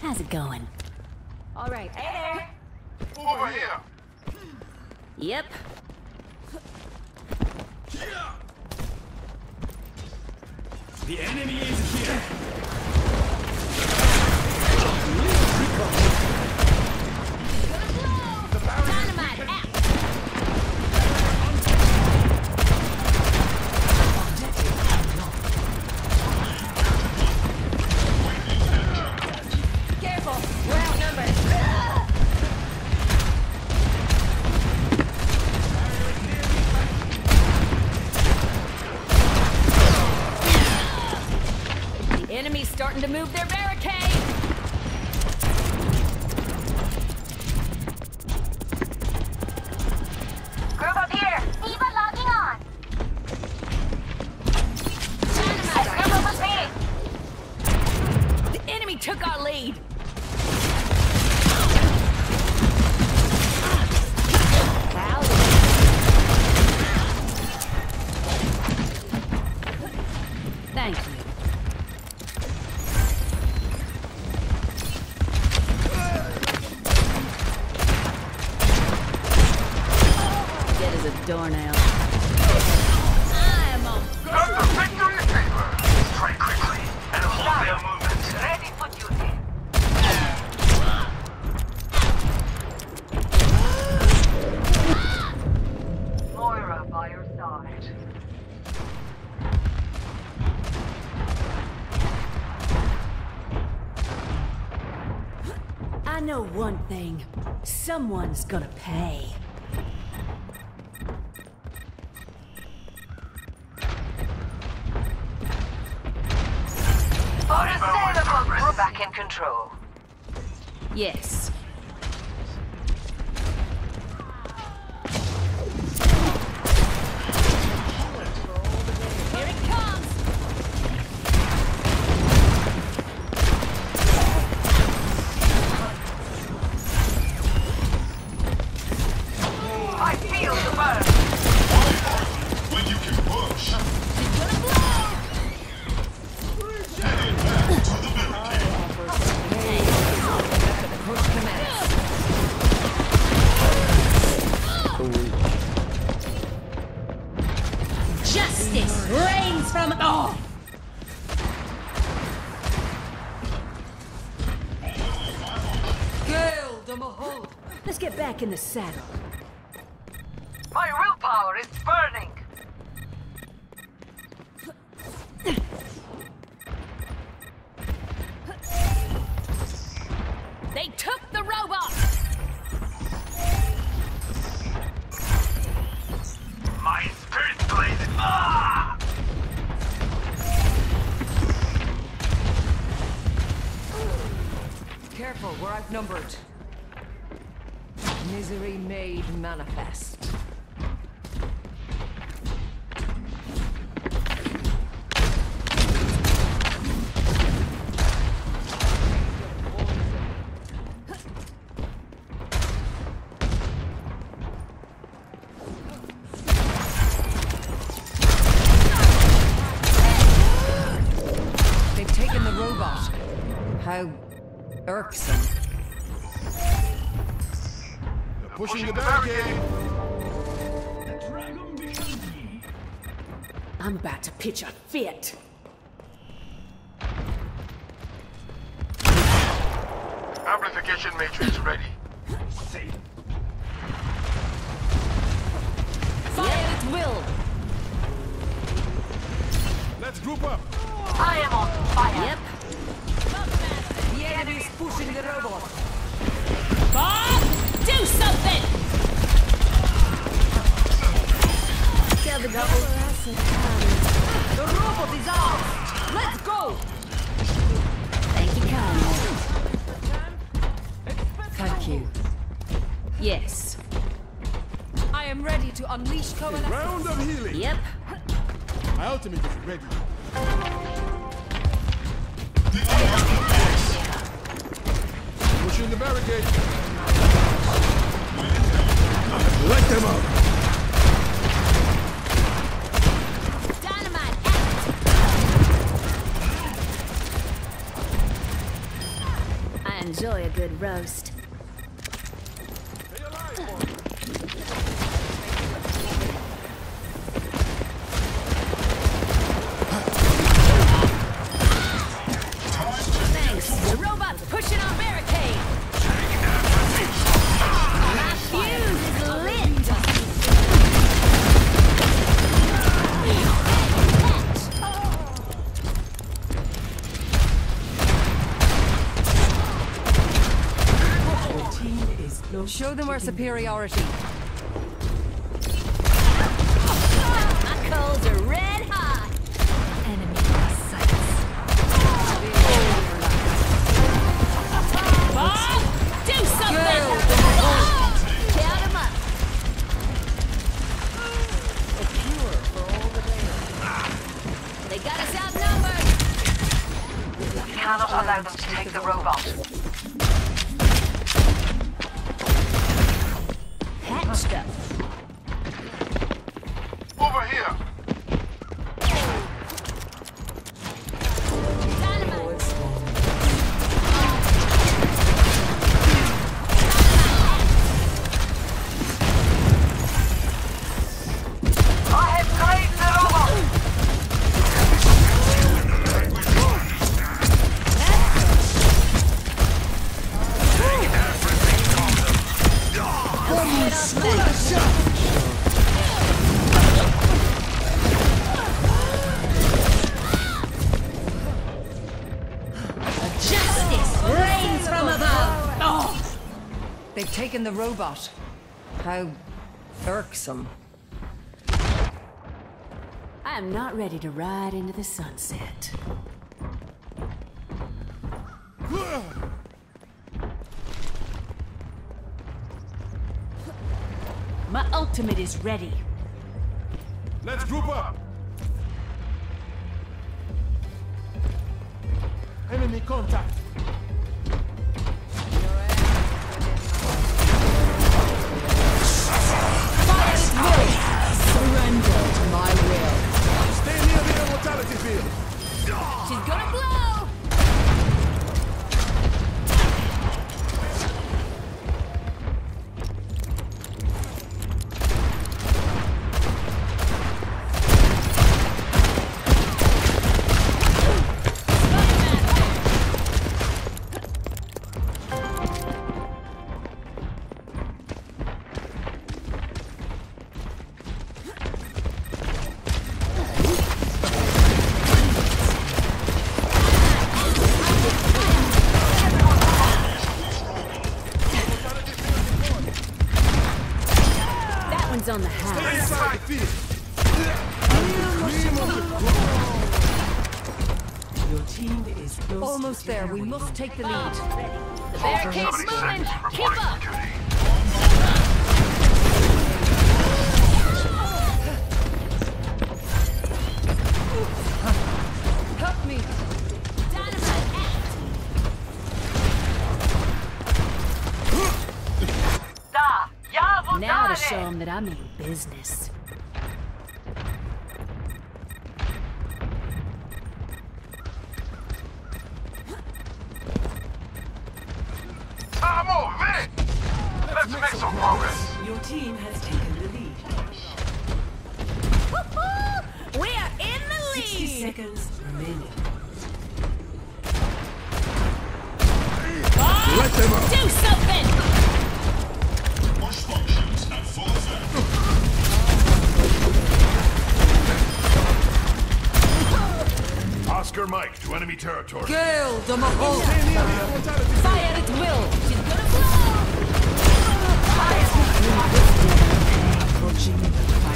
How's it going? All right. Hey there. Over here. Yep. The enemy is here. Starting to move their barricade. I'm on. To victory favor. Strike quickly and hold their movement. Ready for duty. Moira by your side. I know one thing. Someone's gonna pay. In control. Yes. Gale de Mahol. Let's get back in the saddle. My willpower is burning. They took the robot. My spirit blade. Ah! Careful, we're outnumbered. Misery made manifest. They've taken the robot. How irksome. Pushing the barricade. Dragon. I'm about to pitch a fit. Amplification matrix ready. Safe. Fire at will. Let's group up. I am on fire. Yep. The enemy's pushing the robot. The robot is ours. Let's go. Thank you kindly. Thank you. Yes. I am ready to unleash coalescence. Round of healing. Yep. My ultimate is ready. Pushing the barricade. Let them out. Good roast. Is close. Show them our superiority. My coals are red hot. Enemy sights. Bob, do something. Count 'em up. A cure for all the damage. They got us outnumbered. We Cannot allow them to take the robot. They've taken the robot. How irksome. I am not ready to ride into the sunset. My ultimate is ready. Let's group up. Enemy contact. That one's on the house. Inside the field. Your team is close. Almost there. We must take the lead. The barricade's moving. Keep up. Now to show them that I mean business. I'm it. Let's make some progress. Your team has taken the lead. We are in the 60 seconds remaining. Bob, do something. Oscar Mike to enemy territory. Gale the Mahal. Fire at will. She's gonna blow. Approaching the final